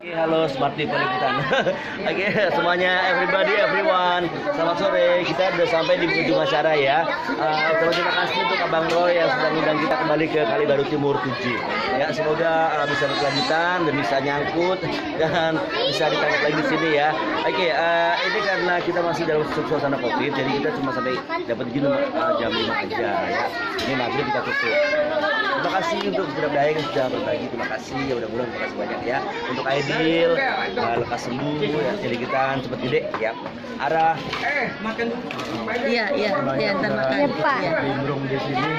Oke, halo Smart TV Liputan. Oke, semuanya, everybody, everyone. Selamat sore. Kita sudah sampai di ujung acara ya. Uh, terima kasih untuk Abang Roy yang sudah mengundang kita kembali ke Kali Baru Timur 7. Ya, semoga uh, bisa berkelanjutan dan bisa nyangkut dan bisa ditangkap lagi di sini ya. Oke, uh, ini karena kita masih dalam suasana Covid, jadi kita cuma sampai dapat izin uh, jam 5 aja ya. Ini maghrib kita tutup. Terima kasih untuk sudah yang sudah berbagi. Terima kasih. Ya mudah-mudahan terima kasih banyak ya. Untuk Aidil, uh, lekas sembuh ya. Jadi kita cepat gede. Ya. Arah. Iya, iya, iya, ntar makan. Iya, Pak. Iya. Di sini.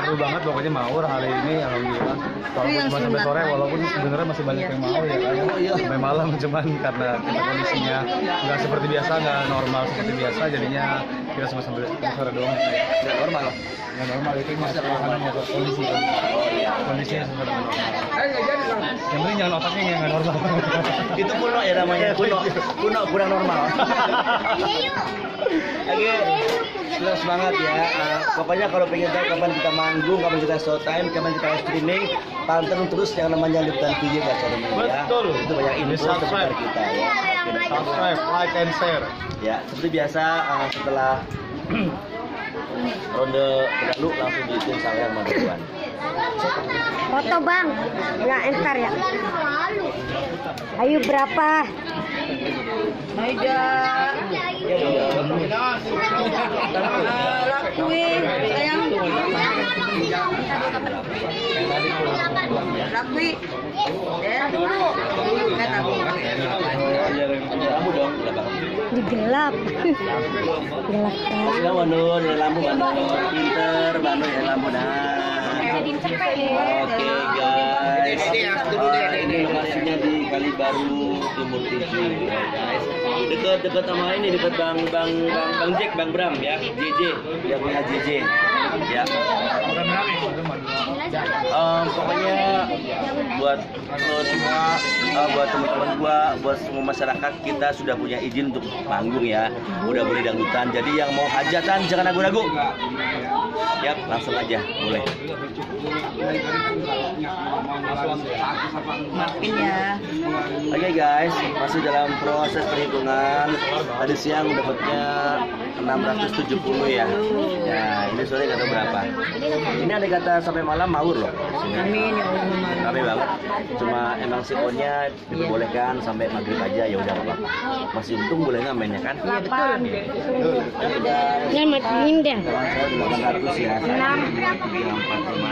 Seru banget pokoknya Maur hari ini alhamdulillah. Walaupun cuma sampai sore walaupun sebenarnya masih banyak yang mau ya kan sampai malam cuman karena kita kondisinya nggak seperti biasa nggak normal seperti biasa jadinya kita cuma sampai sampai sore doang nggak normal nggak normal itu masih kondisi kan kondisinya dengan normal yang penting jangan otaknya yang nggak normal Itu kuno ya namanya. Kuno, kuno kurang normal. Oke, Selamat semangat ya. Uh, pokoknya kalau pengen tahu kapan kita manggung, kapan kita show time, kapan kita streaming, pantengin terus yang namanya Liputan TV ya. Betul. Itu banyak info seputar kita ya. Oke, subscribe like and share Ya, seperti biasa uh, setelah ronde berlalu langsung diitin saya sama Dewan. Foto bang, nggak entar ya. Ayo berapa? Maida. Lakuin. Sayang. Lakui. Ya. Kata. Lampu dong, Di gelap. gelap kan. Ya, Wanu, dari lampu Wanu. Pinter, Wanu ya lampu nah. Oke guys, Ah, ini lokasinya di Kali Baru Timur 7 ya guys. Dekat dekat sama ini dekat Bang Bang Bang Bang Jack Bang Bram ya, JJ dia punya JJ ya. Em, pokoknya buat lo semua, eh, buat teman-teman gua, buat semua masyarakat kita sudah punya izin untuk manggung ya. Udah boleh dangdutan. Jadi yang mau hajatan jangan ragu-ragu. Yap, langsung aja boleh. Maafin ya. Oke guys, masih dalam proses perhitungan. Tadi siang dapatnya 670 ya. Ya, ini sore kata berapa? Ini ada kata sampai malam maur loh. Amin ya Allah. Rame banget. Cuma emang sikonnya diperbolehkan sampai maghrib aja ya udah apa Masih untung boleh ngamen ya kan? Iya betul. Oke guys. Jangan matiin deh. Kawan saya 800 ya. Enam. 3, 4, 5.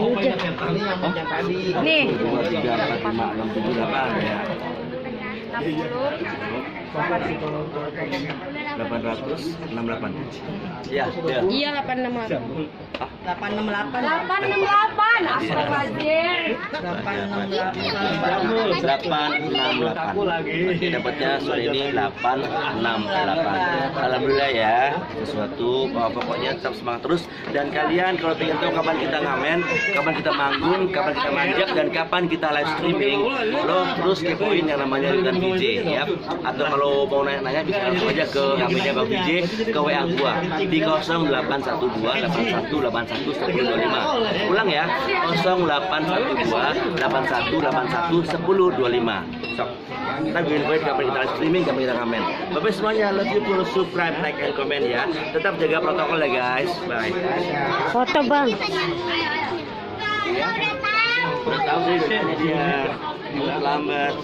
Udah. Nih. 2, 3, 4, 5, 6, 7, 8 ya. 800, 68. Ya, ya. Iya 868. 868. 868. Astagfirullahaladzim. 868. 868 Oke, dapatnya sore ini 868 Alhamdulillah ya sesuatu oh, pokoknya tetap semangat terus dan kalian kalau pengen tahu kapan kita ngamen kapan kita manggung kapan kita manjak dan kapan kita live streaming lo terus kepoin yang namanya Ritan VJ ya atau kalau mau nanya-nanya bisa langsung aja ke HP-nya Bang VJ ke WA gua. Di 0812 81 81 125 ulang ya. 0812 81 81 1025 sok. Kita gue infoin kapan kita streaming kapan kita ngamen. Bapak semuanya love you full subscribe like and comment ya. Tetap jaga protokol ya guys. Bye. Foto bang. udah tahu sih udah dia. Lambat